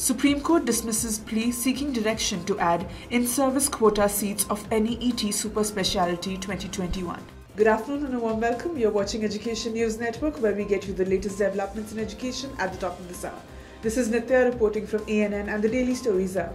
Supreme Court dismisses plea seeking direction to add in-service quota seats of NEET Super Speciality 2021. Good afternoon and a warm welcome. You're watching Education News Network where we get you the latest developments in education at the top of this hour. This is Nitya reporting from ENN and the Daily Stories Hour.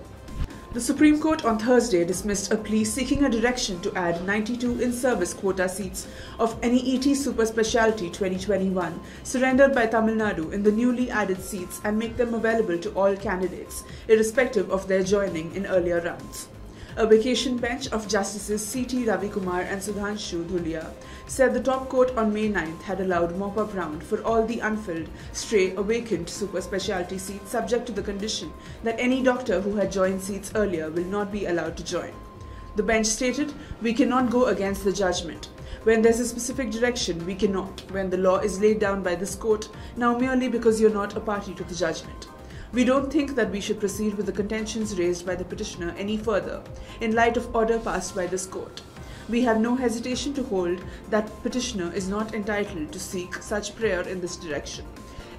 The Supreme Court on Thursday dismissed a plea seeking a direction to add 92 in-service quota seats of NEET Super Speciality 2021 surrendered by Tamil Nadu in the newly added seats and make them available to all candidates, irrespective of their joining in earlier rounds. A vacation bench of Justices C.T. Ravikumar and Sudhanshu Dhulia said the top court on May 9th had allowed mop-up round for all the unfilled, stray, or vacant super specialty seats subject to the condition that any doctor who had joined seats earlier will not be allowed to join. The bench stated, we cannot go against the judgment. When there's a specific direction, we cannot, when the law is laid down by this court, now merely because you're not a party to the judgment. We don't think that we should proceed with the contentions raised by the petitioner any further, in light of order passed by this court. We have no hesitation to hold that petitioner is not entitled to seek such prayer in this direction.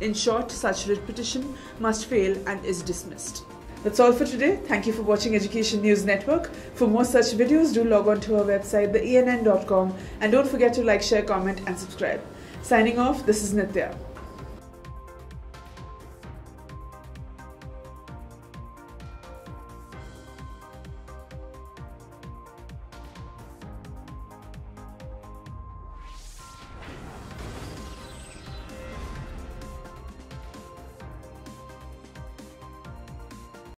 In short, such writ petition must fail and is dismissed. That's all for today. Thank you for watching Education News Network. For more such videos, do log on to our website, theenn.com, and don't forget to like, share, comment, and subscribe. Signing off, this is Nitya.